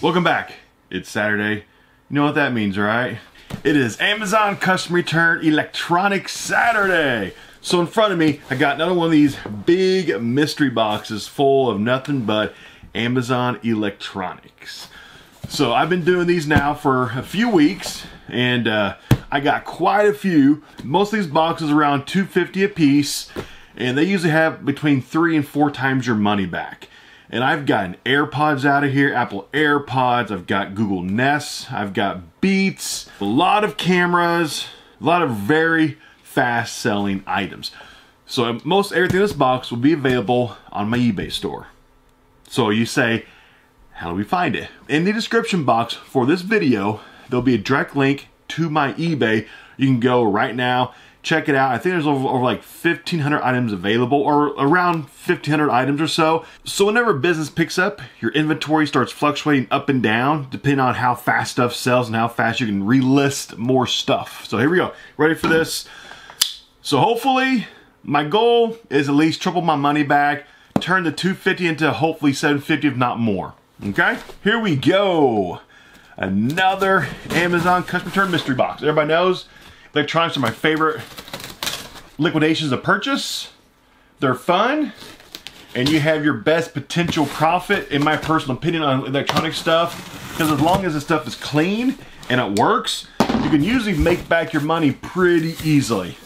Welcome back. It's Saturday. You know what that means, right? It is Amazon Custom Return Electronic Saturday. So in front of me, I got another one of these big mystery boxes full of nothing but Amazon electronics. So I've been doing these now for a few weeks and uh, I got quite a few. Most of these boxes around 250 a piece and they usually have between three and four times your money back. And I've gotten AirPods out of here, Apple AirPods, I've got Google Nest, I've got Beats, a lot of cameras, a lot of very fast selling items. So uh, most everything in this box will be available on my eBay store. So you say, how do we find it? In the description box for this video, there'll be a direct link to my eBay. You can go right now check it out. I think there's over, over like 1,500 items available or around 1,500 items or so. So whenever business picks up, your inventory starts fluctuating up and down depending on how fast stuff sells and how fast you can relist more stuff. So here we go. Ready for this? So hopefully my goal is at least triple my money back, turn the 250 into hopefully 750 if not more. Okay, here we go. Another Amazon custom return mystery box. Everybody knows Electronics are my favorite liquidations of purchase. They're fun, and you have your best potential profit, in my personal opinion, on electronic stuff. Because as long as the stuff is clean and it works, you can usually make back your money pretty easily.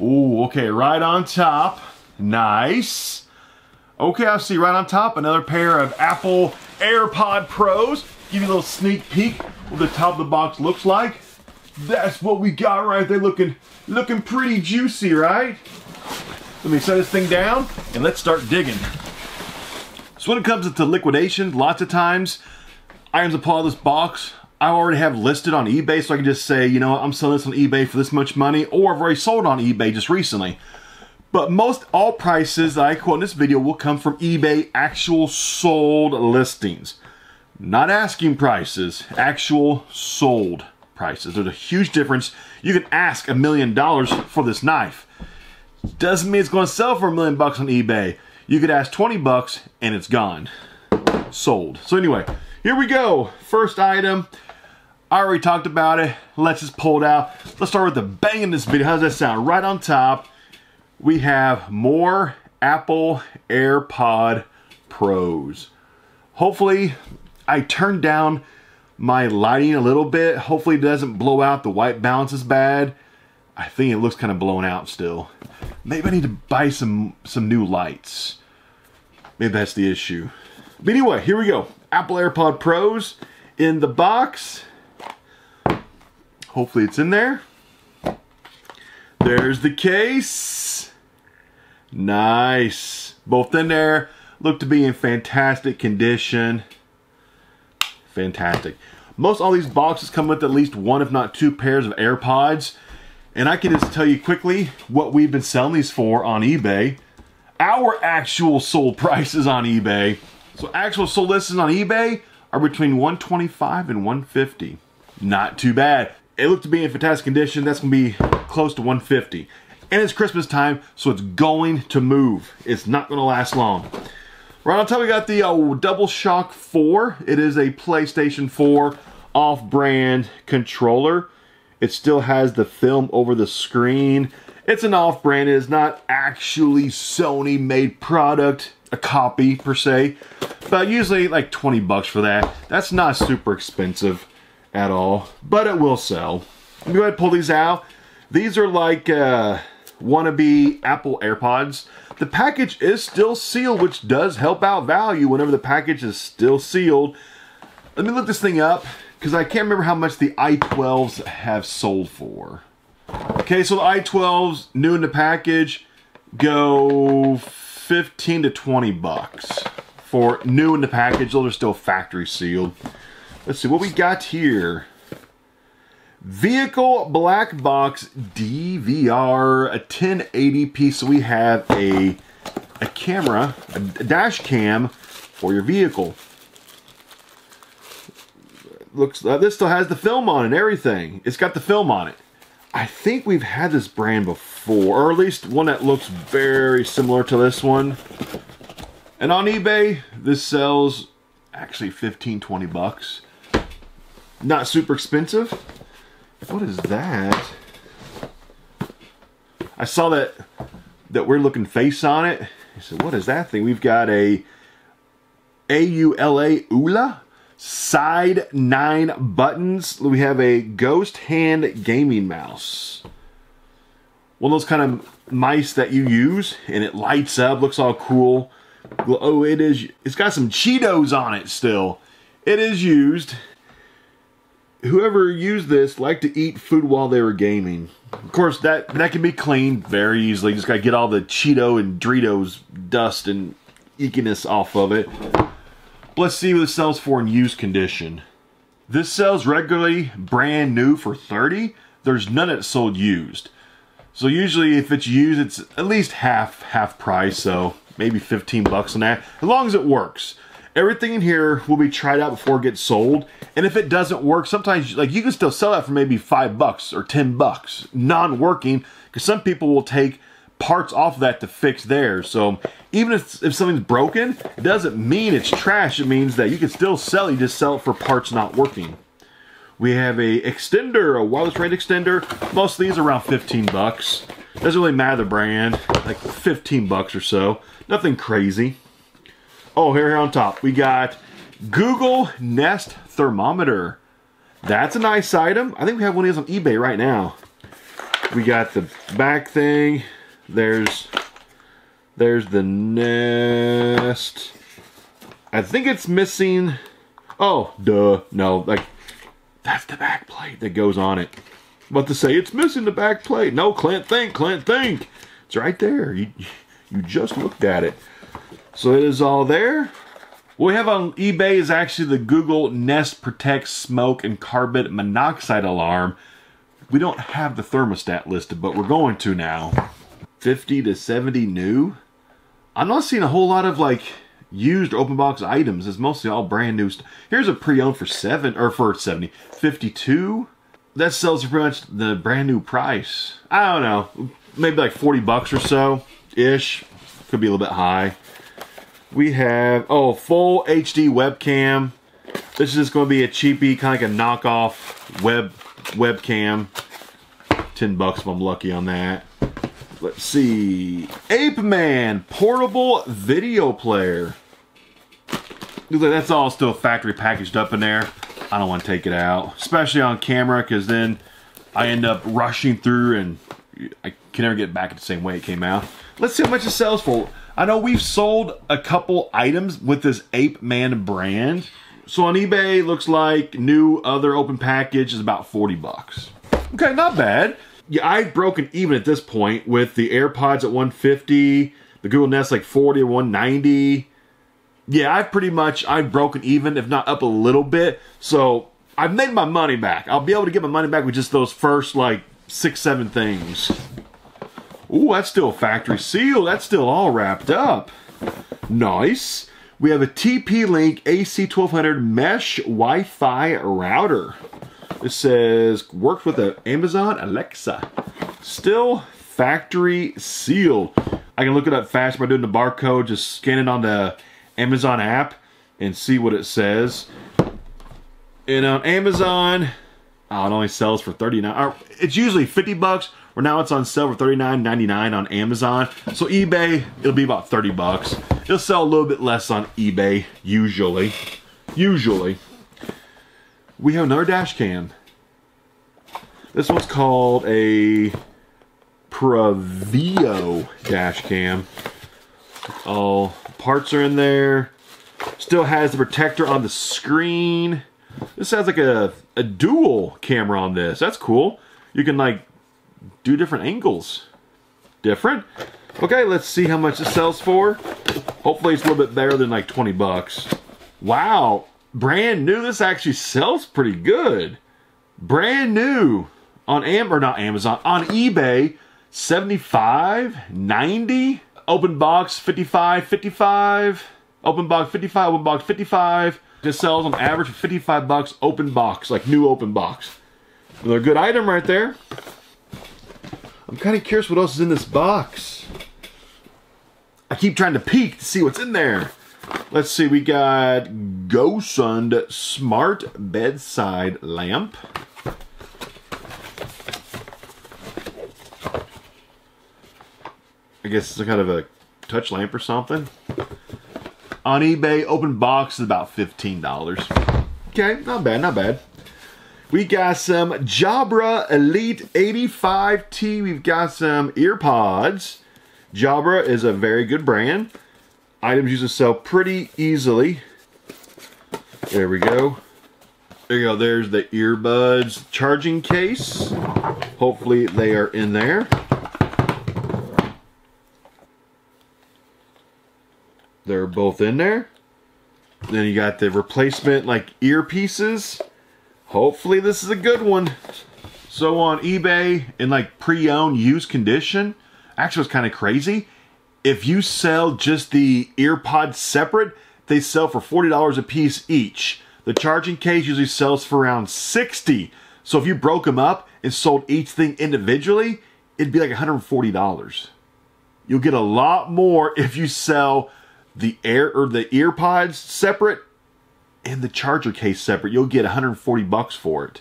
Ooh, okay, right on top. Nice. Okay, I see right on top another pair of Apple AirPod Pros. Give you a little sneak peek what the top of the box looks like. That's what we got right there, looking, looking pretty juicy, right? Let me set this thing down and let's start digging. So when it comes to liquidation, lots of times, items pull this box, I already have listed on eBay, so I can just say, you know, I'm selling this on eBay for this much money, or I've already sold on eBay just recently. But most all prices that I quote in this video will come from eBay actual sold listings. Not asking prices, actual sold prices. There's a huge difference. You can ask a million dollars for this knife. Doesn't mean it's going to sell for a million bucks on eBay. You could ask 20 bucks and it's gone. Sold. So anyway, here we go. First item. I already talked about it. Let's just pull it out. Let's start with the bang in this video. How does that sound? Right on top, we have more Apple AirPod Pros. Hopefully, I turned down my lighting a little bit. Hopefully it doesn't blow out. The white balance is bad. I think it looks kind of blown out still. Maybe I need to buy some, some new lights. Maybe that's the issue. But anyway, here we go. Apple AirPod Pros in the box. Hopefully it's in there. There's the case. Nice. Both in there. Look to be in fantastic condition. Fantastic. Most all these boxes come with at least one, if not two pairs of AirPods. And I can just tell you quickly what we've been selling these for on eBay. Our actual sold prices on eBay. So actual sold listings on eBay are between 125 and 150. Not too bad. It looked to be in fantastic condition. That's to be close to 150. And it's Christmas time, so it's going to move. It's not to last long. Right on top, we got the uh, Shock 4. It is a PlayStation 4 off-brand controller. It still has the film over the screen. It's an off-brand. It is not actually Sony-made product, a copy per se. But usually like 20 bucks for that. That's not super expensive at all, but it will sell. Let me go ahead and pull these out. These are like uh, wannabe Apple AirPods. The package is still sealed, which does help out value whenever the package is still sealed. Let me look this thing up, because I can't remember how much the i12s have sold for. Okay, so the i12s, new in the package, go 15 to 20 bucks. For new in the package, those are still factory sealed. Let's see, what we got here. Vehicle black box DVR, a 1080p. So we have a, a camera, a dash cam for your vehicle. Looks uh, this still has the film on and everything. It's got the film on it. I think we've had this brand before, or at least one that looks very similar to this one. And on eBay, this sells actually 15, 20 bucks. Not super expensive. What is that? I saw that that weird looking face on it. I said, what is that thing? We've got a A-U-L-A ULA side nine buttons. We have a ghost hand gaming mouse. One of those kind of mice that you use and it lights up, looks all cool. Oh, it is, it's got some Cheetos on it still. It is used. Whoever used this liked to eat food while they were gaming. Of course, that that can be cleaned very easily. Just gotta get all the Cheeto and Doritos dust and eekiness off of it. But let's see what it sells for in used condition. This sells regularly brand new for 30. There's none that's sold used. So usually if it's used, it's at least half half price, so maybe 15 bucks on that, as long as it works. Everything in here will be tried out before it gets sold. And if it doesn't work, sometimes like you can still sell that for maybe five bucks or 10 bucks, non-working, because some people will take parts off of that to fix theirs. So even if, if something's broken, it doesn't mean it's trash. It means that you can still sell, you just sell it for parts not working. We have a extender, a wireless range extender. Most of these are around 15 bucks. Doesn't really matter the brand, like 15 bucks or so. Nothing crazy. Oh, here, here on top, we got Google Nest Thermometer. That's a nice item. I think we have one of these on eBay right now. We got the back thing. There's there's the Nest. I think it's missing. Oh, duh. No, like that's the back plate that goes on it. But to say it's missing the back plate. No, Clint, think, Clint, think. It's right there. You, you just looked at it. So it is all there. What we have on eBay is actually the Google Nest Protect Smoke and Carbon Monoxide Alarm. We don't have the thermostat listed, but we're going to now. 50 to 70 new. I'm not seeing a whole lot of like used open box items. It's mostly all brand new. Here's a pre-owned for seven or for 70, 52. That sells pretty much the brand new price. I don't know, maybe like 40 bucks or so ish. Could be a little bit high. We have, oh, full HD webcam. This is just going to be a cheapy, kind of like a knockoff web webcam. 10 bucks if I'm lucky on that. Let's see. Ape Man portable video player. That's all still factory packaged up in there. I don't want to take it out, especially on camera, because then I end up rushing through and I can never get back the same way it came out. Let's see how much it sells for. I know we've sold a couple items with this Ape Man brand. So on eBay, looks like new other open package is about 40 bucks. Okay, not bad. Yeah, I've broken even at this point with the AirPods at 150, the Google Nest like 40 or 190. Yeah, I've pretty much, I've broken even, if not up a little bit. So I've made my money back. I'll be able to get my money back with just those first like six, seven things. Ooh, that's still factory sealed. That's still all wrapped up. Nice. We have a TP-Link AC1200 mesh Wi-Fi router. It says, worked with the Amazon Alexa. Still factory sealed. I can look it up fast by doing the barcode, just scan it on the Amazon app and see what it says. And on Amazon, oh, it only sells for 39 uh, It's usually 50 bucks or now it's on sale for $39.99 on Amazon. So eBay, it'll be about 30 bucks. It'll sell a little bit less on eBay, usually. Usually. We have another dash cam. This one's called a Pruveeo dash cam. All parts are in there. Still has the protector on the screen. This has like a, a dual camera on this. That's cool. You can like do different angles. Different. Okay, let's see how much it sells for. Hopefully it's a little bit better than like 20 bucks. Wow, brand new. This actually sells pretty good. Brand new on Am or not Amazon, on eBay, 75, 90, open box 55, 55, open box 55, open box 55. Just sells on average for 55 bucks open box, like new open box. Another good item right there. I'm kind of curious what else is in this box. I keep trying to peek to see what's in there. Let's see, we got GoSund Smart Bedside Lamp. I guess it's a kind of a touch lamp or something. On eBay, open box is about $15. Okay, not bad, not bad. We got some Jabra Elite 85T. We've got some earpods. Jabra is a very good brand. Items used to sell pretty easily. There we go. There you go. There's the earbuds charging case. Hopefully they are in there. They're both in there. Then you got the replacement like earpieces. Hopefully this is a good one. So on eBay in like pre-owned used condition, actually it's kind of crazy. If you sell just the earpods separate, they sell for $40 a piece each. The charging case usually sells for around 60. So if you broke them up and sold each thing individually, it'd be like $140. You'll get a lot more if you sell the air or the earpods separate and the charger case separate. You'll get 140 bucks for it.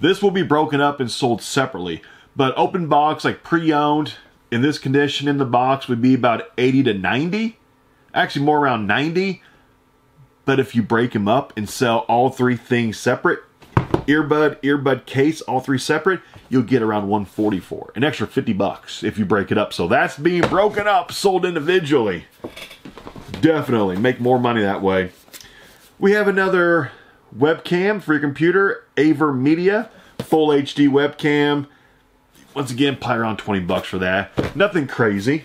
This will be broken up and sold separately, but open box like pre-owned in this condition in the box would be about 80 to 90. Actually more around 90. But if you break them up and sell all three things separate, earbud, earbud case, all three separate, you'll get around 140 for an extra 50 bucks if you break it up. So that's being broken up, sold individually. Definitely make more money that way. We have another webcam for your computer, AverMedia, full HD webcam. Once again, probably around 20 bucks for that. Nothing crazy.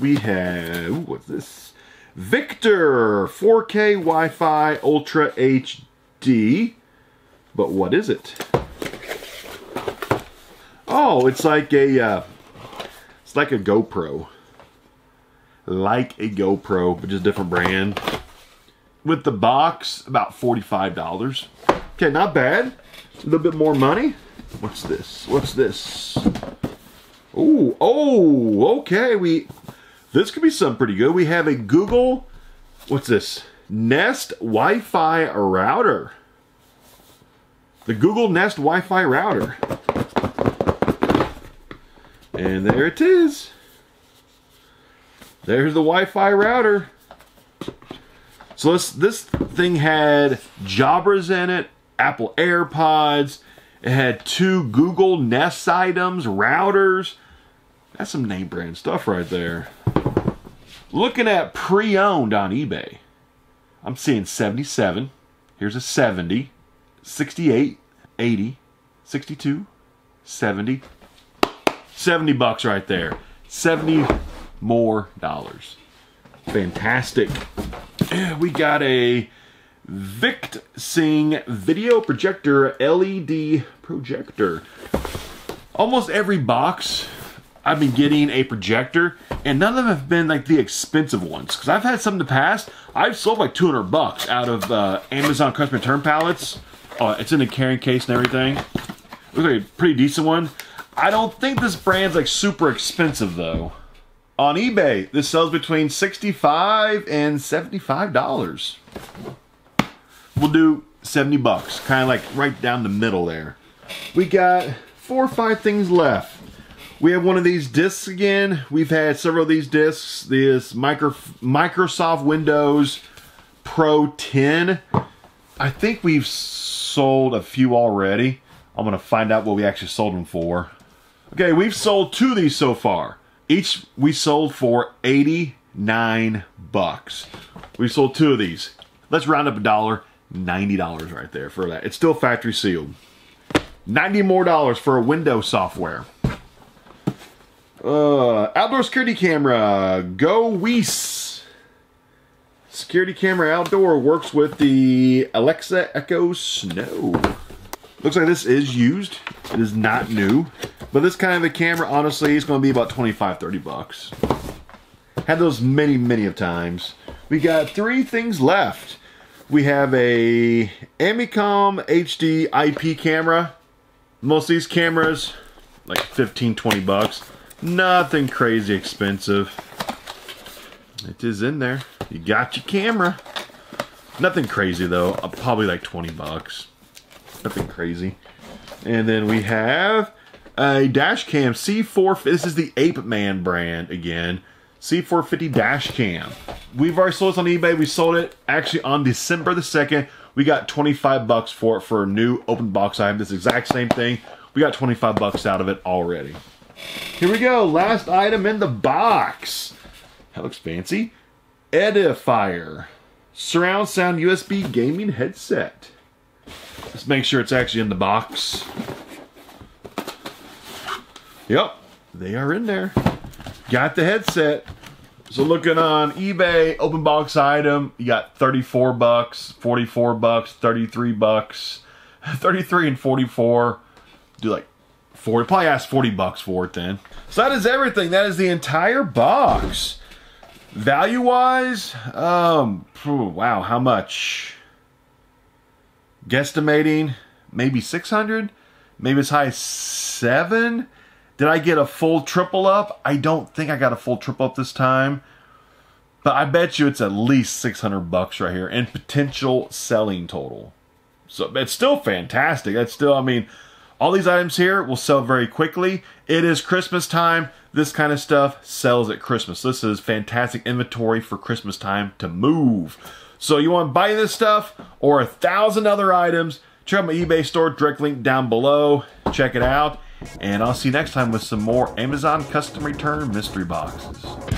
We have, ooh, what's this? Victure 4K Wi-Fi Ultra HD. But what is it? Oh, it's like a, uh, it's like a GoPro like a GoPro, but just different brand. With the box, about $45. Okay, not bad. A little bit more money. What's this? What's this? Oh, oh, okay. We this could be something pretty good. We have a Google, what's this? Nest Wi-Fi router. The Google Nest Wi-Fi router. And there it is. There's the Wi-Fi router. So this, this thing had Jabras in it, Apple AirPods. It had two Google Nest items, routers. That's some name brand stuff right there. Looking at pre-owned on eBay. I'm seeing 77. Here's a 70. 68. 80. 62. 70. 70 bucks right there. 70 more dollars. Fantastic. We got a VictSing video projector LED projector. Almost every box I've been getting a projector and none of them have been like the expensive ones. Because I've had some in the past. I've sold like 200 bucks out of uh, Amazon customer return pallets oh it's in a carrying case and everything. Looks like a pretty decent one. I don't think this brand's like super expensive though on eBay, this sells between 65 and $75. We'll do 70 bucks, kind of like right down the middle there. We got four or five things left. We have one of these discs again. We've had several of these discs. This micro, Microsoft Windows Pro 10. I think we've sold a few already. I'm going to find out what we actually sold them for. Okay, we've sold two of these so far. Each we sold for 89 bucks. We sold two of these. Let's round up a dollar. $90 right there for that. It's still factory sealed. 90 more dollars for a window software. Uh, outdoor security camera, Go Weiss. Security camera outdoor works with the Alexa Echo Show. Looks like this is used. It is not new. But this kind of a camera, honestly, is going to be about 25, 30 bucks. Had those many, many of times. We got three things left. We have a Amicom HD IP camera. Most of these cameras, like 15, 20 bucks. Nothing crazy expensive. It is in there. You got your camera. Nothing crazy though. Uh, probably like 20 bucks. Nothing crazy. And then we have a dash cam C4. This is the Ape Man brand again. C450 dash cam. We've already sold this on eBay. We sold it actually on December the 2nd. We got 25 bucks for it for a new open box item. This exact same thing. We got 25 bucks out of it already. Here we go. Last item in the box. That looks fancy. Edifier. Surround sound USB gaming headset. Let's make sure it's actually in the box. Yep, they are in there. Got the headset. So looking on eBay, open box item, you got 34 bucks, 44 bucks, 33 bucks, 33 and 44. Do like 40, probably ask 40 bucks for it then. So that is everything. That is the entire box. Value wise, um, wow, how much? Guesstimating maybe 600, maybe as high as seven. Did I get a full triple up? I don't think I got a full triple up this time. But I bet you it's at least 600 bucks right here and potential selling total. So it's still fantastic. That's still, I mean, all these items here will sell very quickly. It is Christmas time. This kind of stuff sells at Christmas. This is fantastic inventory for Christmas time to move. So you want to buy this stuff or a thousand other items, check out my eBay store, direct link down below. Check it out. And I'll see you next time with some more Amazon custom return mystery boxes.